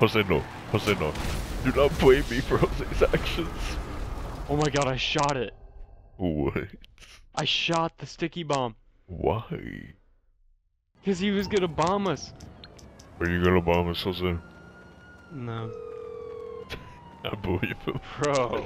Jose, no. Jose, no. Do not blame me for Jose's actions. Oh my god, I shot it. What? I shot the sticky bomb. Why? Because he was gonna bomb us. Are you gonna bomb us, Jose? No. I believe him. Bro.